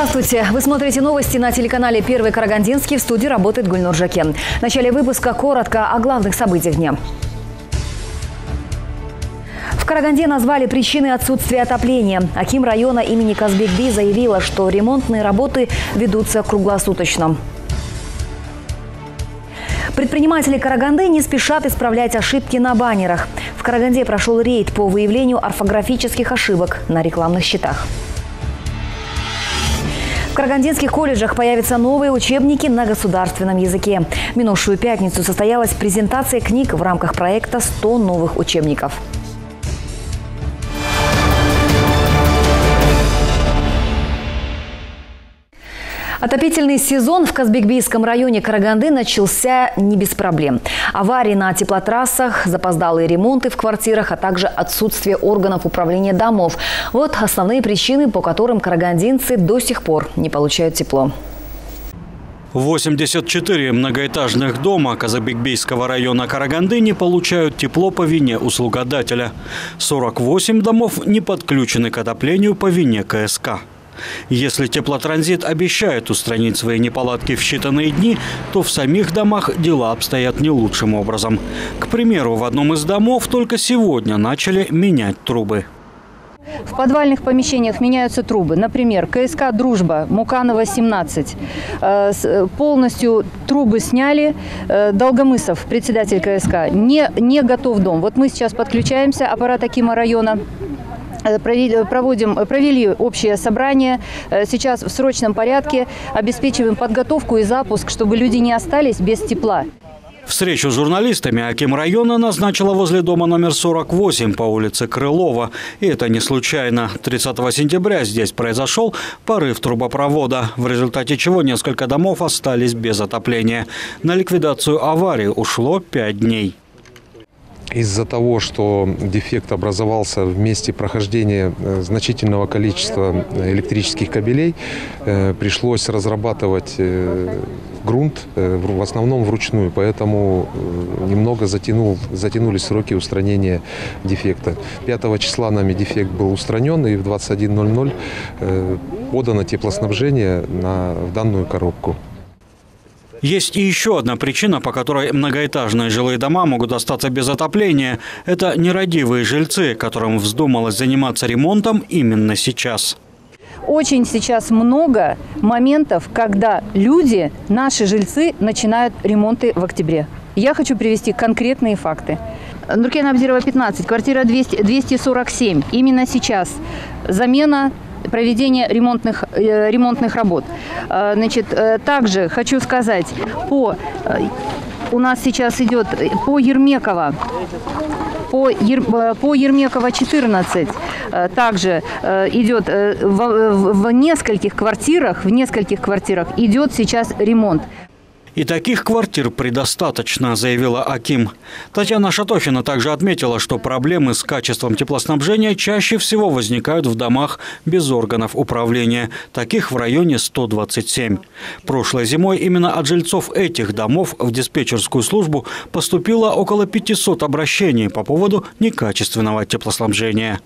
Здравствуйте! Вы смотрите новости на телеканале «Первый Карагандинский». В студии работает Гульнур Жакен. В начале выпуска коротко о главных событиях дня. В Караганде назвали причины отсутствия отопления. Аким района имени Казбекби заявила, что ремонтные работы ведутся круглосуточно. Предприниматели Караганды не спешат исправлять ошибки на баннерах. В Караганде прошел рейд по выявлению орфографических ошибок на рекламных щитах. Карагандинских колледжах появятся новые учебники на государственном языке. В минувшую пятницу состоялась презентация книг в рамках проекта «100 новых учебников». Отопительный сезон в Казбекбийском районе Караганды начался не без проблем. Аварии на теплотрассах, запоздалые ремонты в квартирах, а также отсутствие органов управления домов. Вот основные причины, по которым карагандинцы до сих пор не получают тепло. 84 многоэтажных дома Казабекбейского района Караганды не получают тепло по вине услугодателя. 48 домов не подключены к отоплению по вине КСК. Если теплотранзит обещает устранить свои неполадки в считанные дни, то в самих домах дела обстоят не лучшим образом. К примеру, в одном из домов только сегодня начали менять трубы. В подвальных помещениях меняются трубы. Например, КСК «Дружба», Муканова, 17. Э, э, полностью трубы сняли. Э, Долгомысов, председатель КСК, не, не готов дом. Вот мы сейчас подключаемся, аппарат Акима района. Э, проводим, э, провели общее собрание. Э, сейчас в срочном порядке обеспечиваем подготовку и запуск, чтобы люди не остались без тепла. Встречу с журналистами Аким района назначила возле дома номер 48 по улице Крылова. И это не случайно. 30 сентября здесь произошел порыв трубопровода, в результате чего несколько домов остались без отопления. На ликвидацию аварии ушло 5 дней. Из-за того, что дефект образовался в месте прохождения э, значительного количества э, электрических кабелей, э, пришлось разрабатывать грунт в основном вручную, поэтому немного затянул, затянулись сроки устранения дефекта. 5 числа нами дефект был устранен, и в 21.00 подано теплоснабжение на, в данную коробку. Есть и еще одна причина, по которой многоэтажные жилые дома могут остаться без отопления. Это нерадивые жильцы, которым вздумалось заниматься ремонтом именно сейчас. Очень сейчас много моментов, когда люди, наши жильцы, начинают ремонты в октябре. Я хочу привести конкретные факты. Нуркена Абдирова, 15, квартира 200, 247. Именно сейчас замена проведения ремонтных, э, ремонтных работ. Э, значит, э, также хочу сказать, по, у нас сейчас идет по Ермекова по, Ер, по Ермекова 14 также идет в, в нескольких квартирах, в нескольких квартирах идет сейчас ремонт. И таких квартир предостаточно, заявила Аким. Татьяна Шатохина также отметила, что проблемы с качеством теплоснабжения чаще всего возникают в домах без органов управления. Таких в районе 127. Прошлой зимой именно от жильцов этих домов в диспетчерскую службу поступило около 500 обращений по поводу некачественного теплоснабжения.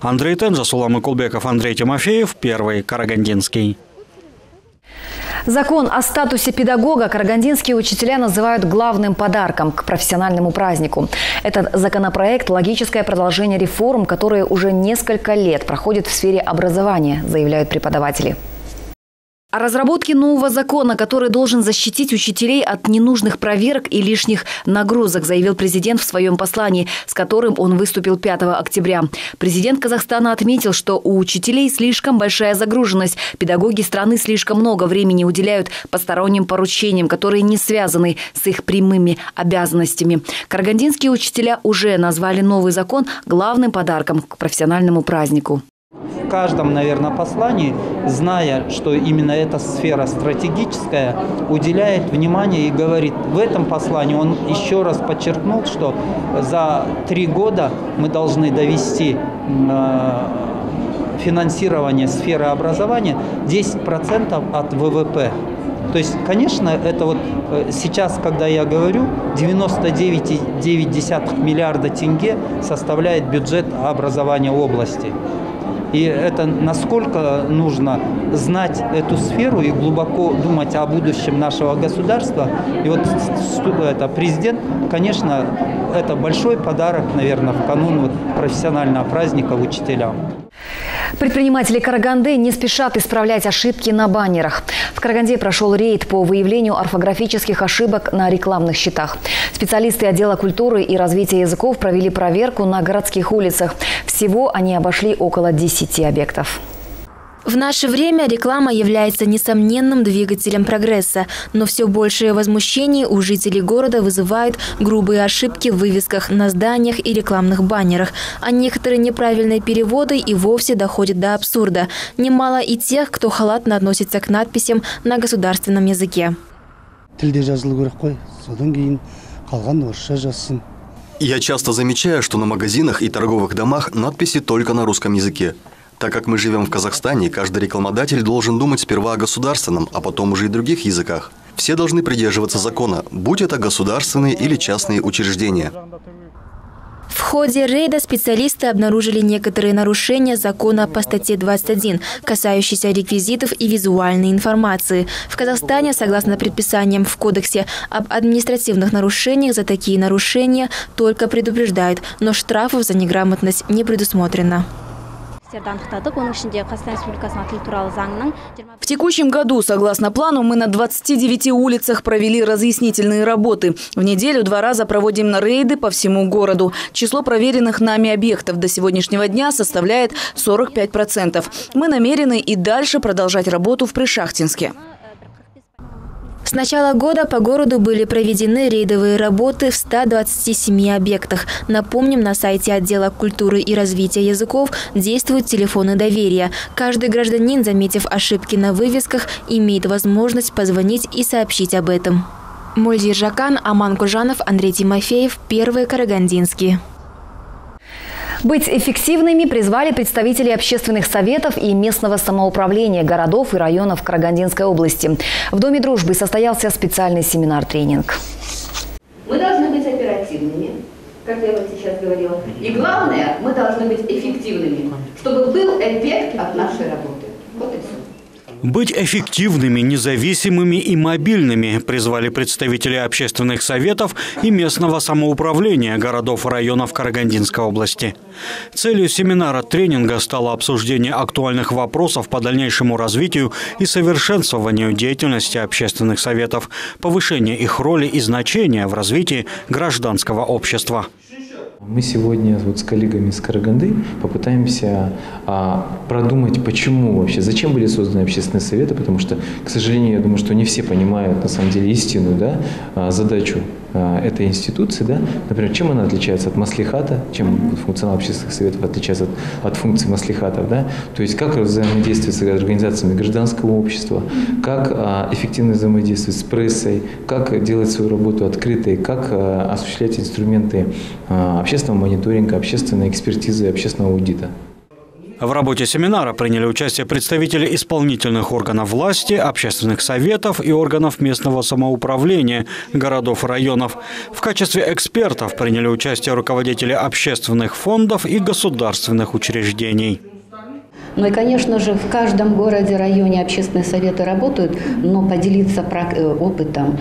Андрей Тенжа, Сулам Кулбеков, Андрей Тимофеев, Первый, Карагандинский. Закон о статусе педагога карагандинские учителя называют главным подарком к профессиональному празднику. Этот законопроект – логическое продолжение реформ, которые уже несколько лет проходят в сфере образования, заявляют преподаватели. О разработке нового закона, который должен защитить учителей от ненужных проверок и лишних нагрузок, заявил президент в своем послании, с которым он выступил 5 октября. Президент Казахстана отметил, что у учителей слишком большая загруженность. Педагоги страны слишком много времени уделяют посторонним поручениям, которые не связаны с их прямыми обязанностями. Карагандинские учителя уже назвали новый закон главным подарком к профессиональному празднику в каждом, наверное, послании, зная, что именно эта сфера стратегическая, уделяет внимание и говорит, в этом послании он еще раз подчеркнул, что за три года мы должны довести э, финансирование сферы образования 10% от ВВП. То есть, конечно, это вот э, сейчас, когда я говорю, 99,9 миллиарда тенге составляет бюджет образования области. И это насколько нужно знать эту сферу и глубоко думать о будущем нашего государства. И вот это президент, конечно, это большой подарок, наверное, в канун профессионального праздника учителям. Предприниматели Караганды не спешат исправлять ошибки на баннерах. В Караганде прошел рейд по выявлению орфографических ошибок на рекламных щитах. Специалисты отдела культуры и развития языков провели проверку на городских улицах. Всего они обошли около 10 объектов. В наше время реклама является несомненным двигателем прогресса, но все большее возмущение у жителей города вызывают грубые ошибки в вывесках на зданиях и рекламных баннерах, а некоторые неправильные переводы и вовсе доходят до абсурда. Немало и тех, кто халатно относится к надписям на государственном языке. Я часто замечаю, что на магазинах и торговых домах надписи только на русском языке. Так как мы живем в Казахстане, каждый рекламодатель должен думать сперва о государственном, а потом уже и других языках. Все должны придерживаться закона, будь это государственные или частные учреждения. В ходе рейда специалисты обнаружили некоторые нарушения закона по статье 21, касающиеся реквизитов и визуальной информации. В Казахстане, согласно предписаниям в Кодексе об административных нарушениях, за такие нарушения только предупреждают, но штрафов за неграмотность не предусмотрено. В текущем году, согласно плану, мы на 29 улицах провели разъяснительные работы. В неделю два раза проводим рейды по всему городу. Число проверенных нами объектов до сегодняшнего дня составляет 45%. Мы намерены и дальше продолжать работу в Пришахтинске. С начала года по городу были проведены рейдовые работы в 127 объектах. Напомним, на сайте отдела культуры и развития языков действуют телефоны доверия. Каждый гражданин, заметив ошибки на вывесках, имеет возможность позвонить и сообщить об этом. Мользир Жакан, Аман Кужанов, Андрей Тимофеев. Первые Карагандинские. Быть эффективными призвали представители общественных советов и местного самоуправления городов и районов Карагандинской области. В Доме дружбы состоялся специальный семинар-тренинг. Мы должны быть оперативными, как я вот сейчас говорила. И главное, мы должны быть эффективными, чтобы был эффект от нашей работы. Вот и все. Быть эффективными, независимыми и мобильными призвали представители общественных советов и местного самоуправления городов и районов Карагандинской области. Целью семинара-тренинга стало обсуждение актуальных вопросов по дальнейшему развитию и совершенствованию деятельности общественных советов, повышение их роли и значения в развитии гражданского общества. Мы сегодня вот с коллегами из Караганды попытаемся а, продумать, почему вообще, зачем были созданы общественные советы, потому что, к сожалению, я думаю, что не все понимают на самом деле истинную да, а, задачу этой институции. Да? Например, чем она отличается от маслихата, чем функционал общественных советов отличается от, от функций маслихатов. Да? То есть как взаимодействовать с организациями гражданского общества, как а, эффективно взаимодействовать с прессой, как делать свою работу открытой, как а, осуществлять инструменты а, общественного мониторинга, общественной экспертизы, общественного аудита. В работе семинара приняли участие представители исполнительных органов власти, общественных советов и органов местного самоуправления, городов и районов. В качестве экспертов приняли участие руководители общественных фондов и государственных учреждений. Ну и, конечно же, в каждом городе, районе общественные советы работают, но поделиться э, опытом.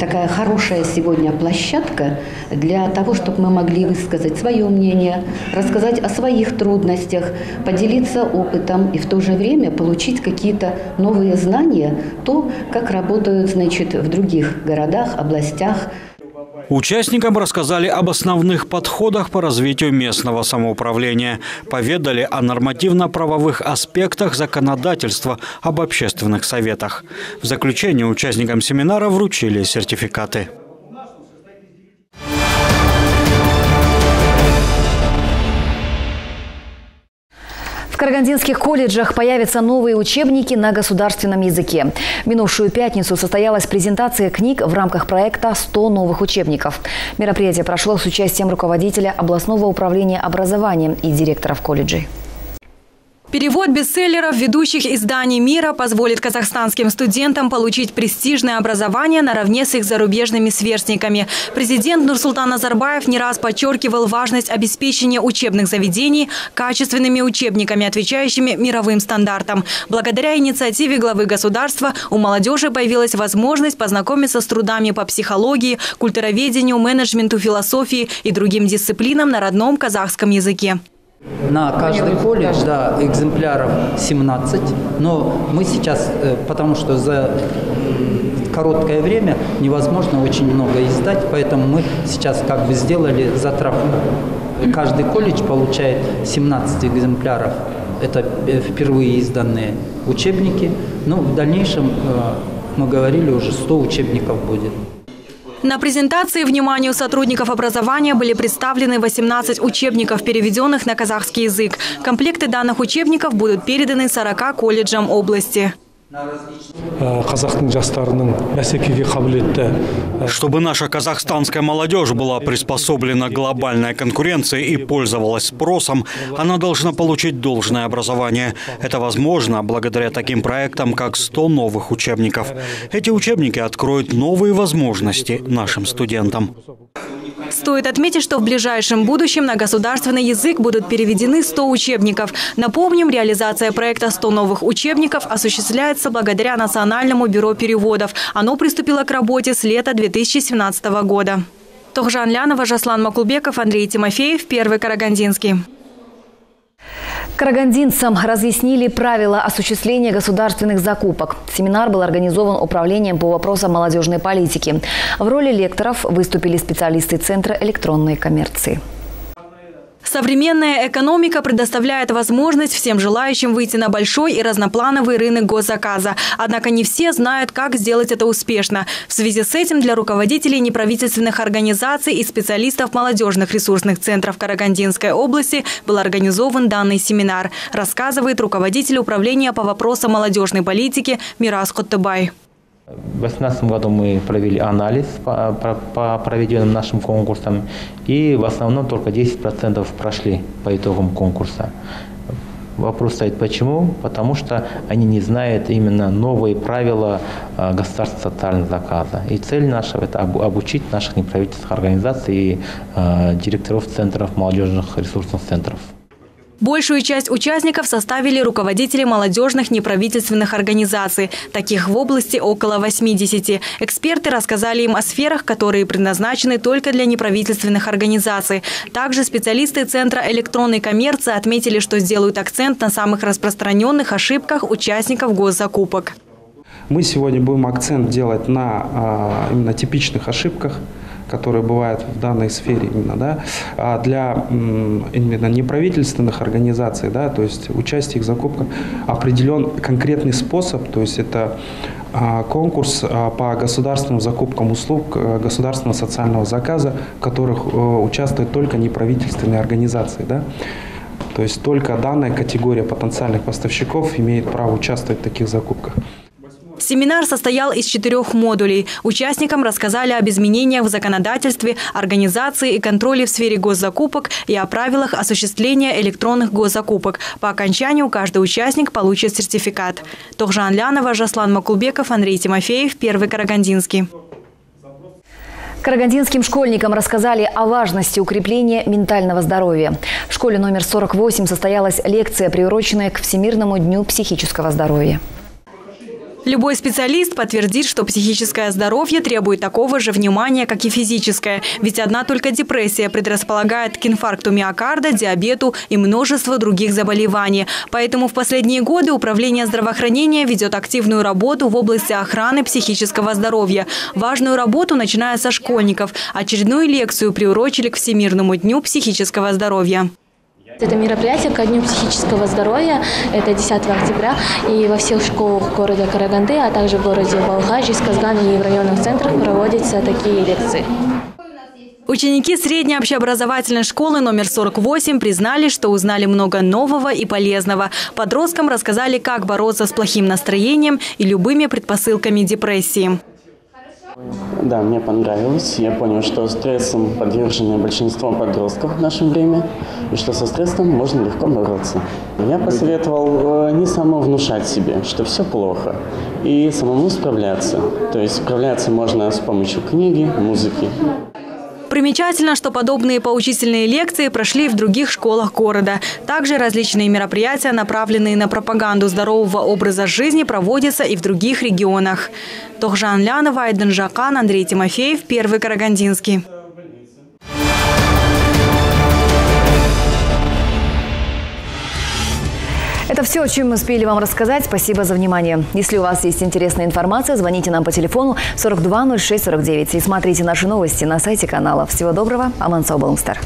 Такая хорошая сегодня площадка для того, чтобы мы могли высказать свое мнение, рассказать о своих трудностях, поделиться опытом и в то же время получить какие-то новые знания, то, как работают значит, в других городах, областях. Участникам рассказали об основных подходах по развитию местного самоуправления, поведали о нормативно-правовых аспектах законодательства об общественных советах. В заключение участникам семинара вручили сертификаты. Карагандинских колледжах появятся новые учебники на государственном языке. Минувшую пятницу состоялась презентация книг в рамках проекта «100 новых учебников». Мероприятие прошло с участием руководителя областного управления образованием и директоров колледжей. Перевод бестселлеров ведущих изданий мира позволит казахстанским студентам получить престижное образование наравне с их зарубежными сверстниками. Президент Нурсултан Назарбаев не раз подчеркивал важность обеспечения учебных заведений качественными учебниками, отвечающими мировым стандартам. Благодаря инициативе главы государства у молодежи появилась возможность познакомиться с трудами по психологии, культуроведению, менеджменту, философии и другим дисциплинам на родном казахском языке. На каждый колледж, да, экземпляров 17, но мы сейчас, э, потому что за короткое время невозможно очень много издать, поэтому мы сейчас как бы сделали затравку. Каждый колледж получает 17 экземпляров. Это э, впервые изданные учебники. Ну, в дальнейшем, э, мы говорили, уже 100 учебников будет. На презентации вниманию сотрудников образования были представлены 18 учебников, переведенных на казахский язык. Комплекты данных учебников будут переданы 40 колледжам области. Э, э, Чтобы наша казахстанская молодежь была приспособлена к глобальной конкуренции и пользовалась спросом, она должна получить должное образование. Это возможно благодаря таким проектам, как 100 новых учебников. Эти учебники откроют новые возможности нашим студентам. Стоит отметить, что в ближайшем будущем на государственный язык будут переведены 100 учебников. Напомним, реализация проекта «100 новых учебников» осуществляется благодаря Национальному бюро переводов. Оно приступило к работе с лета 2017 года. Тохжан Лянова, Жаслан Макулбеков, Андрей Тимофеев, Первый Карагандинский. Карагандинцам разъяснили правила осуществления государственных закупок. Семинар был организован управлением по вопросам молодежной политики. В роли лекторов выступили специалисты Центра электронной коммерции. Современная экономика предоставляет возможность всем желающим выйти на большой и разноплановый рынок госзаказа. Однако не все знают, как сделать это успешно. В связи с этим для руководителей неправительственных организаций и специалистов молодежных ресурсных центров Карагандинской области был организован данный семинар, рассказывает руководитель управления по вопросам молодежной политики Мирас Хоттебай. В 2018 году мы провели анализ по, по, по проведенным нашим конкурсам, и в основном только 10% прошли по итогам конкурса. Вопрос стоит почему? Потому что они не знают именно новые правила э, государственного социального заказа. И цель наша – это обучить наших неправительственных организаций и э, директоров центров, молодежных ресурсных центров. Большую часть участников составили руководители молодежных неправительственных организаций. Таких в области около 80. Эксперты рассказали им о сферах, которые предназначены только для неправительственных организаций. Также специалисты Центра электронной коммерции отметили, что сделают акцент на самых распространенных ошибках участников госзакупок. Мы сегодня будем акцент делать на а, именно типичных ошибках – которые бывают в данной сфере именно, да, а для именно неправительственных организаций, да, то есть участие в закупках определен конкретный способ, то есть это а, конкурс а, по государственным закупкам услуг э, государственного социального заказа, в которых э, участвуют только неправительственные организации, да. То есть только данная категория потенциальных поставщиков имеет право участвовать в таких закупках. Семинар состоял из четырех модулей. Участникам рассказали об изменениях в законодательстве, организации и контроле в сфере госзакупок и о правилах осуществления электронных госзакупок. По окончанию каждый участник получит сертификат. Тохжан Лянова, Жаслан Макулбеков, Андрей Тимофеев, Первый Карагандинский. Карагандинским школьникам рассказали о важности укрепления ментального здоровья. В школе номер 48 состоялась лекция, приуроченная к Всемирному дню психического здоровья. Любой специалист подтвердит, что психическое здоровье требует такого же внимания, как и физическое. Ведь одна только депрессия предрасполагает к инфаркту миокарда, диабету и множество других заболеваний. Поэтому в последние годы Управление здравоохранения ведет активную работу в области охраны психического здоровья. Важную работу, начиная со школьников. Очередную лекцию приурочили к Всемирному дню психического здоровья. Это мероприятие ко Дню психического здоровья. Это 10 октября. И во всех школах города Караганды, а также в городе Балхаш, Казгане и в районных центрах проводятся такие лекции. Ученики средней общеобразовательной школы номер 48 признали, что узнали много нового и полезного. Подросткам рассказали, как бороться с плохим настроением и любыми предпосылками депрессии. Да, мне понравилось. Я понял, что стрессом подвержены большинство подростков в наше время, и что со стрессом можно легко бороться. Я посоветовал э, не самовнушать себе, что все плохо, и самому справляться. То есть справляться можно с помощью книги, музыки. Примечательно, что подобные поучительные лекции прошли в других школах города. Также различные мероприятия, направленные на пропаганду здорового образа жизни, проводятся и в других регионах. Тохжан Лянова, Айден Жакан, Андрей Тимофеев, Первый Карагандинский. Это все, о чем мы успели вам рассказать. Спасибо за внимание. Если у вас есть интересная информация, звоните нам по телефону 42 06 49 и смотрите наши новости на сайте канала. Всего доброго. Аман Салбалмстар.